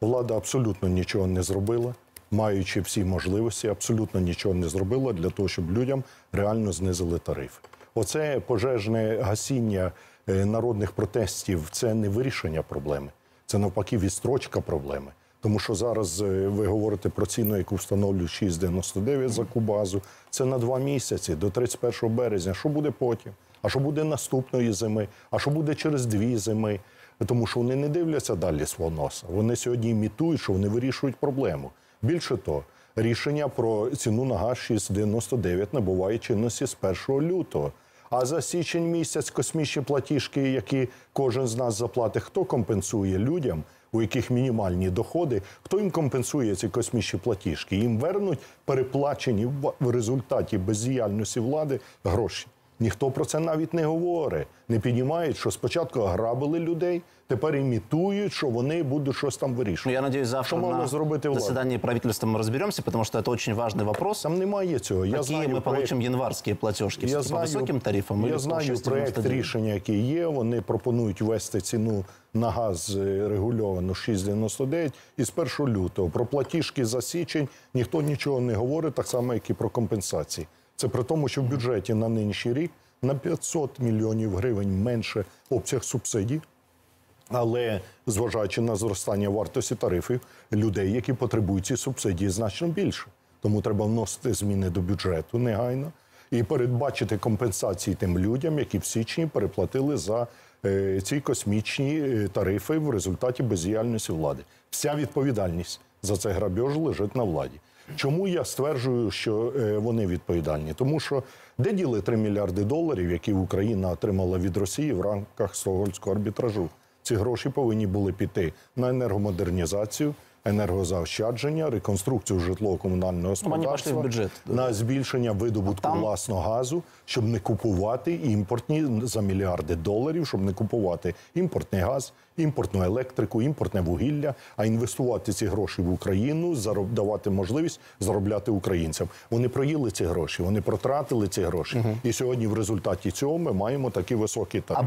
Влада абсолютно нічого не зробила, маючи всі можливості, абсолютно нічого не зробила для того, щоб людям реально знизили тарифи. Оце пожежне гасіння е, народних протестів це не вирішення проблеми, це навпаки відстрочка проблеми. Тому що зараз е, ви говорите про ціну, яку встановлюють 6,99 за кубазу. Це на два місяці до 31 березня. Що буде потім? А що буде наступної зими? А що буде через дві зими? Тому що вони не дивляться далі свого носа. Вони сьогодні імітують, що вони вирішують проблему. Більше того, рішення про ціну на газ 6,99 набуває чинності з 1 лютого. А за січень місяць космічні платіжки, які кожен з нас заплатить, хто компенсує людям, у яких мінімальні доходи, хто їм компенсує ці космічні платіжки? Їм вернуть переплачені в- результаті бездіяльності влади гроші. Ніхто про це навіть не говорить, не піднімають, що спочатку грабили людей, тепер імітують, що вони будуть щось там Ну, вирішувати. я надеюсь, завтра Что можно на сделать влада? заседании правительства мы разберемся, потому что это очень важный вопрос. Там немає цього. Я Какие знаю мы проект- получим январские платежки? Все-таки по высоким тарифам я или по знаю 6,99? проект рішення, який є. Вони пропонують ввести ціну на газ е, регульовану 6,99 і з 1 лютого. Про платіжки за січень ніхто нічого не говорить, так само, як і про компенсації. Це при тому, що в бюджеті на нинішній рік на 500 мільйонів гривень менше обсяг субсидій. Але зважаючи на зростання вартості тарифів, людей, які потребують ці субсидії, значно більше. Тому треба вносити зміни до бюджету негайно і передбачити компенсації тим людям, які в січні переплатили за е, ці космічні е, тарифи в результаті бездіяльності влади. Вся відповідальність за цей грабеж лежить на владі. Чому я стверджую, що е, вони відповідальні? Тому що де діли 3 мільярди доларів, які Україна отримала від Росії в рамках Стокгольмського арбітражу? Ці гроші повинні були піти на енергомодернізацію, енергозаощадження, реконструкцію житлово-комунального Ну, господарства, пішли бюджет. на збільшення видобутку там- власного газу, щоб не купувати імпортні за мільярди доларів, щоб не купувати імпортний газ, імпортну електрику, імпортне вугілля, а інвестувати ці гроші в Україну, зароб- давати можливість заробляти українцям. Вони проїли ці гроші, вони протратили ці гроші, і сьогодні в результаті цього ми маємо такі високі тарифи.